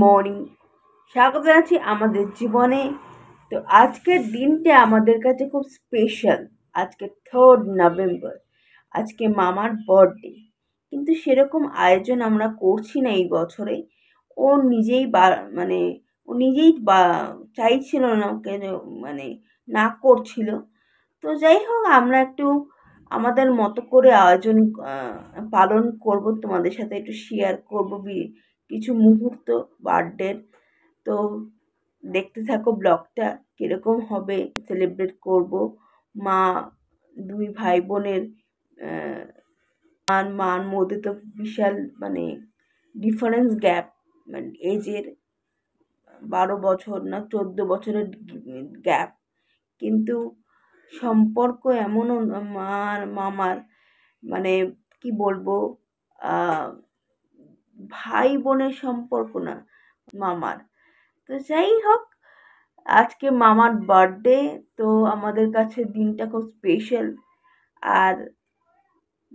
Morning. স্বাগত জানাচ্ছি আমাদের জীবনে। তো আজকের দিনটা আমাদের কাছে খুব স্পেশাল আজকে থার্ড নভেম্বর আজকে মামার বার্থডে কিন্তু সেরকম আয়োজন আমরা করছি না এই বছরে। ও নিজেই বা মানে ও নিজেই বা, চাইছিল না ওকে মানে না করছিল। তো যাই হোক, আমরা একটু আমাদের মতো করে আয়োজন পালন করব। তোমাদের সাথে একটু শেয়ার করব। কিছু মুহূর্ত বার্থডের তো দেখতে থাকো ব্লগটা, কীরকম হবে সেলিব্রেট করব। মা, দুই ভাই বোনের আর মার মধ্যে তো বিশাল মানে ডিফারেন্স গ্যাপ মানে এজের বারো বছর না, চোদ্দ বছরের গ্যাপ কিন্তু সম্পর্ক এমনও মার মামার মানে কি বলব ভাই বোনের সম্পর্ক না, মামার। তো যাই হোক, আজকে মামার বার্থডে তো আমাদের কাছে দিনটা খুব স্পেশাল আর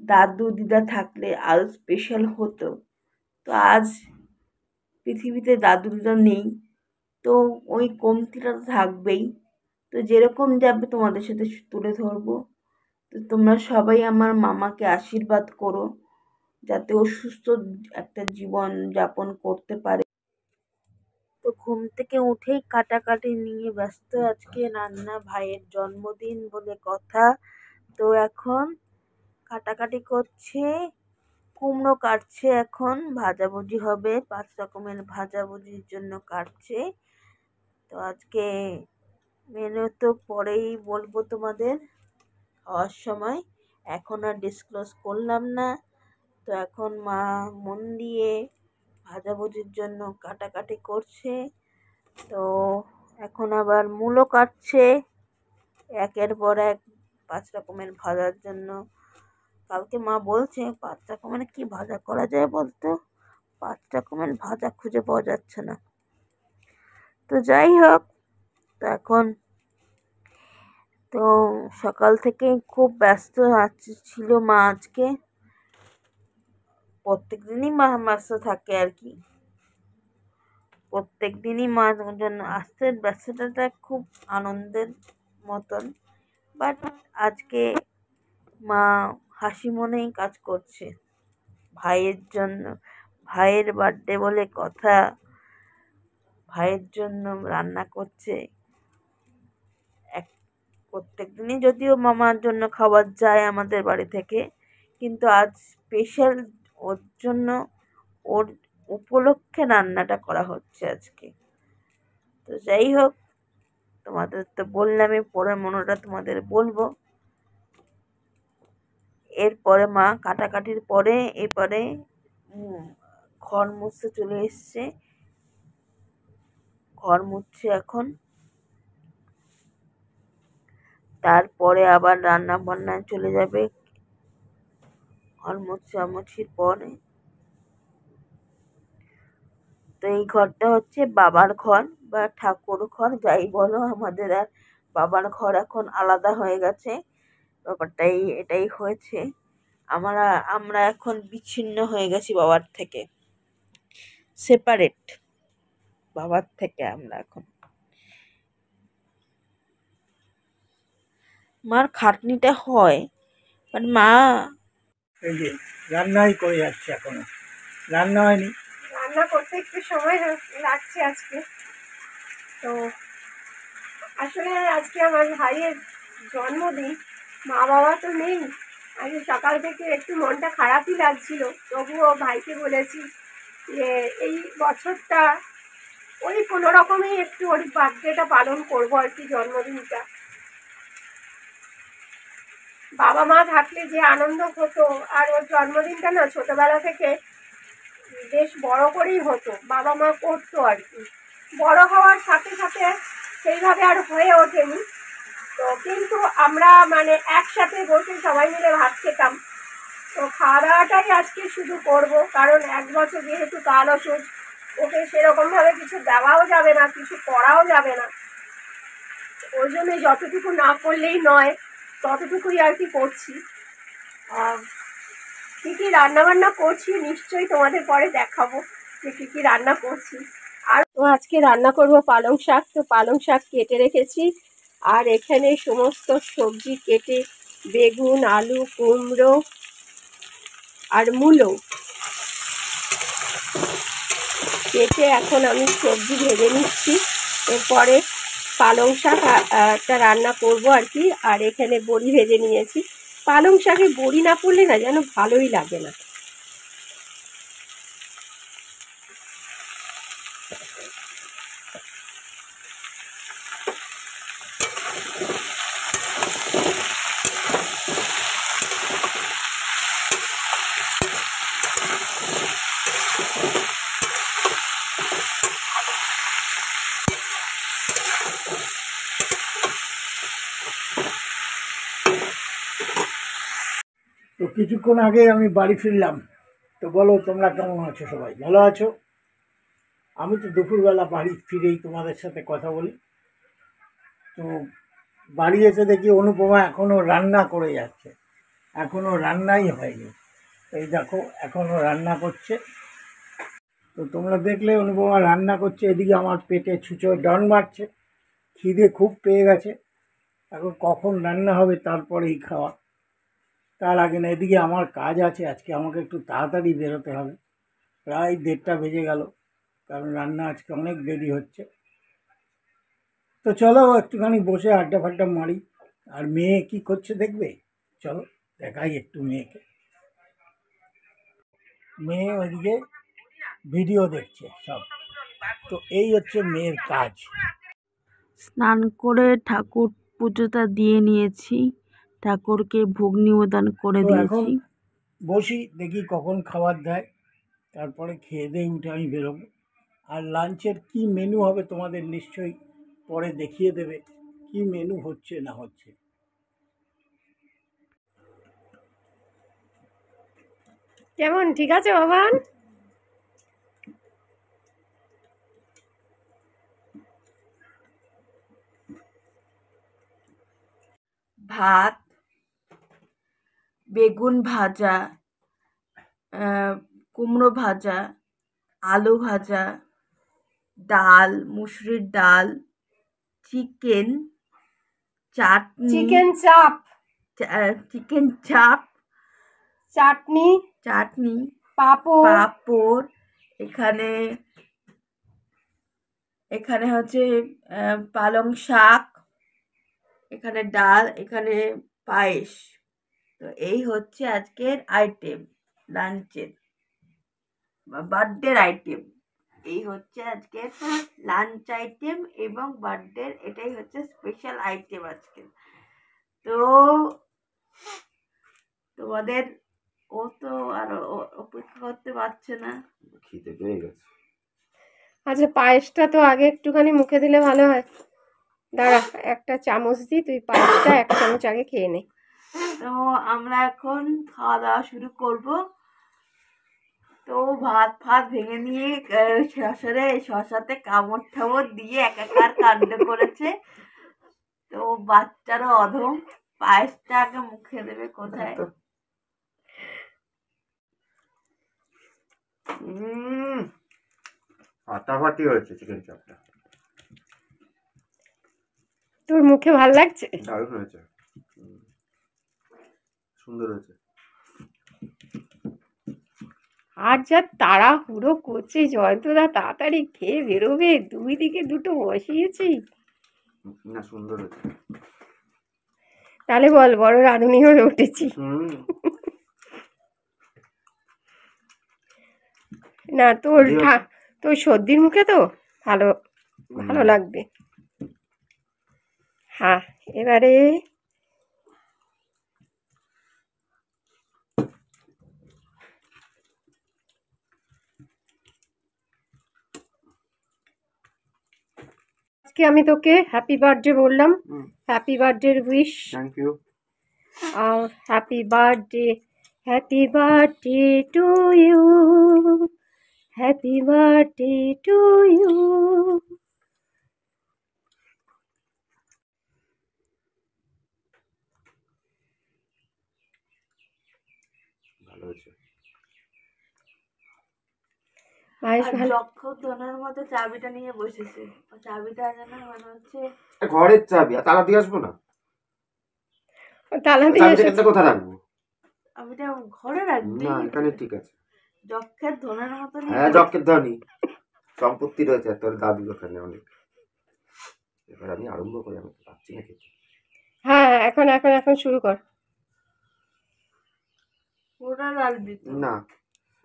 দাদু, দিদা থাকলে আরও স্পেশাল হতো। তো আজ পৃথিবীতে দাদু, দিদা নেই, তো ওই কমতিটা তো থাকবেই। তো যেরকম যাবে তোমাদের সাথে তুলে ধরবো। তো তোমরা সবাই আমার মামাকে আশীর্বাদ করো। যাতে ও সুস্থ একটা জীবন যাপন করতে পারে। তো ঘুম থেকে উঠেই কাটাকাটি নিয়ে ব্যস্ত আজকে রান্না ভাইয়ের জন্মদিন বলে কথা। তো এখন কাটাকাটি করছে, কুমড়ো কাটছে এখন, ভাজাভুজি হবে, পাঁচ রকমের ভাজাভুজির জন্য কাটছে। তো আজকে মেনু তো পরেই বলব তোমাদের, খাওয়ার সময়। এখন আর ডিসক্লোজ করলাম না। তো এখন মা মন দিয়ে ভাজাভুজির জন্য কাটাকাটি করছে। তো এখন আবার মূলো কাটছে। একের পর এক পাঁচ রকমের ভাজার জন্য। কালকে মা বলছে, পাঁচ রকমের কি ভাজা করা যায় বলতো? পাঁচ রকমের ভাজা খুঁজে পাওয়া যাচ্ছে না। তো যাই হোক, তো এখন তো সকাল থেকেই খুব ব্যস্ত আছে ছিল মা আজকে। প্রত্যেক দিনই মা ব্যস্ত থাকে আর কি। প্রত্যেক দিনই মা জন্য আসতে ব্যস্ততাটা খুব আনন্দের মতন। বাট আজকে মা হাসি মনেই কাজ করছে। ভাইয়ের জন্য, ভাইয়ের বার্থডে বলে কথা, ভাইয়ের জন্য রান্না করছে। এক প্রত্যেক দিনই যদিও মামার জন্য খাবার যায় আমাদের বাড়ি থেকে, কিন্তু আজ স্পেশাল ওর জন্য ওর উপলক্ষে রান্নাটা করা হচ্ছে আজকে। তো যাই হোক, তোমাদের তো বললামই পরের মনোটা তোমাদের বলব। এরপরে মা কাটাকাটির পরে এরপরে ঘর মুছতে চলে এসছে। ঘর মুছছে এখন। তারপরে আবার রান্না বান্নায় চলে যাবে। ঘর মোছামুছির পরে তো এই ঘরটা হচ্ছে বাবার ঘর বা ঠাকুর ঘর, যাই বলো আমাদের আর বাবার ঘর এখন আলাদা হয়ে গেছে। ব্যাপারটাই এটাই হয়েছে। আমরা আমরা এখন বিচ্ছিন্ন হয়ে গেছি বাবার থেকে। সেপারেট বাবার থেকে আমরা এখন। মার খাটনিটা হয় মা এই যে রান্নাই করে যাচ্ছে এখনও। রান্না হয়নি? রান্না করতে একটু সময় লাগছে আজকে। তো আসলে আজকে আমার ভাইয়ের জন্মদিন মা বাবা তো নেই। আজকে সকাল থেকে একটু মনটা খারাপই লাগছিল। তবুও ভাইকে বলেছি যে এই বছরটা ওই কোনো রকমেই একটু ওর বার্থডেটা পালন করব আর কি, জন্মদিনটা। বাবা মা থাকলে যে আনন্দ হতো, আর ওর জন্মদিনটা না ছোটবেলা থেকে বেশ বড় করেই হতো, বাবা মা করতো আর কি। বড় হওয়ার সাথে সাথে সেইভাবে আর হয়ে ওঠেনি। তো কিন্তু আমরা মানে একসাথে বসে সবাই মিলে ভাত খেতাম। তো খাওয়া দাওয়াটাই আজকে শুধু করব, কারণ এক বছর যেহেতু কাল ওষুধ ওকে সেরকমভাবে কিছু দেওয়াও যাবে না, কিছু করাও যাবে না। ওই জন্যই যতটুকু না করলেই নয়। ততটুকুই আর কি করছি। কী কী রান্নাবান্না করছি নিশ্চয়ই তোমাদের পরে দেখাবো যে কী কী রান্না করছি। আর আজকে রান্না করব পালং শাক, তো পালং শাক কেটে রেখেছি। আর এখানে সমস্ত সবজি কেটে বেগুন, আলু, কুমড়ো আর মূলো কেটে এখন আমি সবজি ভেজে নিচ্ছি। এরপরে পালং শাক একটা রান্না করব আর কি। আর এখানে বড়ি ভেজে নিয়েছি। পালং শাকে বড়ি না পড়লে না যেন ভালোই লাগে না। কিছুক্ষণ আগে আমি বাড়ি ফিরলাম। তো বলো, তোমরা কেমন আছো সবাই? ভালো আছো? আমি তো দুপুরবেলা বাড়ি ফিরেই তোমাদের সাথে কথা বলি। তো বাড়ি এসে দেখি অনুপমা এখনও রান্না করে যাচ্ছে। এখনও রান্নাই হয়নি। এই দেখো এখনও রান্না করছে। তো তোমরা দেখলে অনুপমা রান্না করছে, এদিকে আমার পেটে ছুঁচো ডন মারছে। খিদে খুব পেয়ে গেছে। এখন কখন রান্না হবে তারপরেই খাওয়া। তার আগে না, এদিকে আমার কাজ আছে, আজকে আমাকে একটু তাড়াতাড়ি বেরোতে হবে। প্রায় দেড়টা বেজে গেল, কারণ রান্না আজকে অনেক দেরি হচ্ছে। তো চলো একটুখানি বসে আড্ডা ফাড্ডা মারি। আর মেয়ে কি করছে দেখবে? চলো, দেখাই একটু মেয়েকে। মেয়ে ওইদিকে ভিডিও দেখছে সব। তো এই হচ্ছে মেয়ের কাজ। স্নান করে ঠাকুর পুজোটা দিয়ে নিয়েছি। ঠাকুরকে ভোগ নিবেদন করে দিয়েছি। বসি দেখি কখন খাবার দেয়। তারপরে খেয়ে দিয়ে উঠে আমি বেরোবো। আর লাঞ্চের কি মেনু হবে তোমাদের নিশ্চয়ই পরে দেখিয়ে দেবে কি মেনু হচ্ছে না হচ্ছে। কেমন? ঠিক আছে বাবান ভাত বেগুন ভাজা কুমড়ো ভাজা আলু ভাজা ডাল মুসুরির ডাল চিকেন চাটনি। Chicken chop. Chicken chop. চাটনি। চাটনি। পাঁপড়। পাঁপড়। এখানে এখানে হচ্ছে পালং শাক। এখানে ডাল এখানে পায়েস। তো এই হচ্ছে আজকের আইটেম লাঞ্চের বার্থডের আইটেম এই হচ্ছে আজকের লাঞ্চ আইটেম এবং বার্থডের এটাই হচ্ছে স্পেশাল আইটেম আজকে। তো তোমাদের ও তো আর ও- অপেক্ষা করতে পারছে না। খিদে পেয়ে গেছে। আচ্ছা পায়েসটা তো আগে একটুখানি মুখে দিলে ভালো হয়। দাঁড়া একটা চামচ দিই তুই পায়েসটা এক চামচ আগে খেয়ে নে। তো আমরা এখন খাওয়া দাওয়া শুরু করব। তো ভাত ফাত ভেঙে নিয়ে শশারে শশাতে কামড় ঠামড় দিয়ে একাকার কাণ্ড করেছে। তো বাচ্চারও অধম পায়েসটা আগে মুখে দেবে কোথায়? উম, ফাটাফাটি হয়েছে চিকেন চাপটা তোর মুখে ভালো লাগছে? দারুণ হয়েছে। সুন্দর হয়েছে। আর যা তাড়াহুড়ো করছে জয়ন্তদা তাড়াতাড়ি খেয়ে বেরোবে। দুই দিকে দুটো বসিয়েছি। না সুন্দর হয়েছে। তাহলে বল বড় রাঁধুনি হয়ে উঠেছি। না তোর তোর সর্দির মুখে তো ভালো ভালো লাগবে। হ্যাঁ এবারে আজকে আমি তোকে হ্যাপি বার্থডে বললাম। Happy birthday wish thank you R happy birthday happy birthday to you happy birthday to you ভালো হয়েছে পায়েস মতো চাবিটা নিয়ে বসেছে। চাবিটা যেন মনে হচ্ছে ঘরের চাবি আর তালা দিয়ে আসব না? তালা দিয়ে এখানে কোথায় রাখব? চাবিটা ঘরে রাখবি। না এখানে ঠিক আছে। যক্ষের ধনের মতো হ্যাঁ জকের ধনী সম্পত্তি রয়েছে তোর দাদু ওখানে অনেক। এবার আমি আরম্ভ করি আমি তো পাচ্ছি না খেতে হ্যাঁ এখন এখন এখন শুরু কর। না।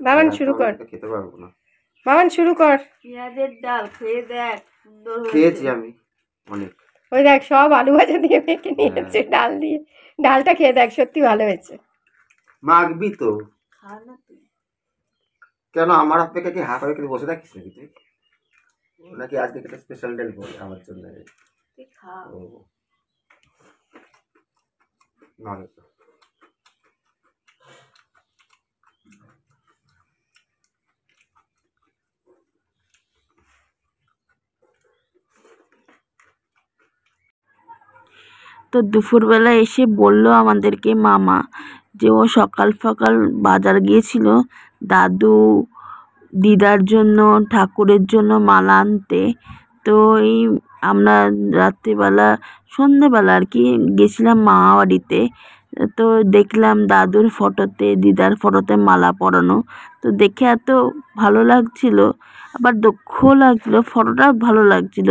বাবান হ্যাঁ, শুরু কর। তো খেতে পারব না। বাবান শুরু কর। পেঁয়াজের ডাল খেয়ে দেখ সুন্দর হয়েছে। খেয়েছি আমি অনেক। ওই দেখ সব আলু ভাজা দিয়ে মেখে নিয়েছে হ্যাঁ। ডাল দিয়ে। ডালটা খেয়ে দেখ সত্যি ভালো হয়েছে। মাখবি তো। খা না তুই। কেন আমার অপেক্ষা কি হাত করে বসে থাকিস নাকি তুই? নাকি আজকে একটা স্পেশাল ডেল বলে আমার জন্য? তুই খা। ও। না তো। দুপুরবেলা এসে বলল আমাদেরকে মামা যে ও সকাল সকাল বাজার গিয়েছিল দাদু দিদার জন্য, ঠাকুরের জন্য মালা আনতে তো এই আমরা রাত্রিবেলা, সন্ধেবেলা আর কি গেছিলাম মামা বাড়িতে তো দেখলাম দাদুর ফটোতে, দিদার ফটোতে মালা পরানো তো দেখে এত ভালো লাগছিল আবার দুঃখ লাগছিল ফটোটা ভালো লাগছিল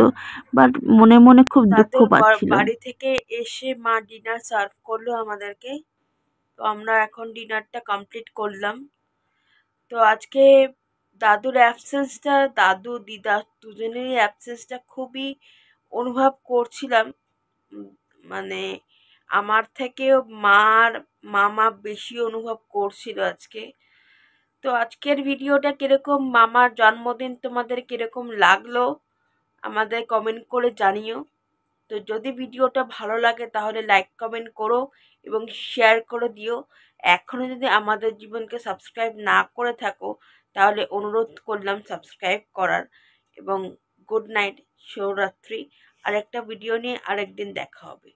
বাট মনে মনে খুব দুঃখ পাচ্ছিল। বাড়ি থেকে এসে মা ডিনার সার্ভ করল আমাদেরকে। তো আমরা এখন ডিনারটা কমপ্লিট করলাম। তো আজকে দাদুর অ্যাবসেন্সটা দাদু দিদা দুজনেরই অ্যাবসেন্সটা খুবই অনুভব করছিলাম। মানে আমার থেকেও মার মামা বেশি অনুভব করছিল আজকে। তো আজকের ভিডিওটা কীরকম? মামার জন্মদিন তোমাদের কীরকম লাগল? আমাদের কমেন্ট করে জানিও। তো যদি ভিডিওটা ভালো লাগে তাহলে লাইক কমেন্ট করো এবং শেয়ার করে দিও। এখনও যদি আমাদের জীবনকে সাবস্ক্রাইব না করে থাকো, তাহলে অনুরোধ করলাম সাবস্ক্রাইব করার। এবং গুড নাইট শিবরাত্রি। আরেকটা ভিডিও নিয়ে আরেকদিন দেখা হবে।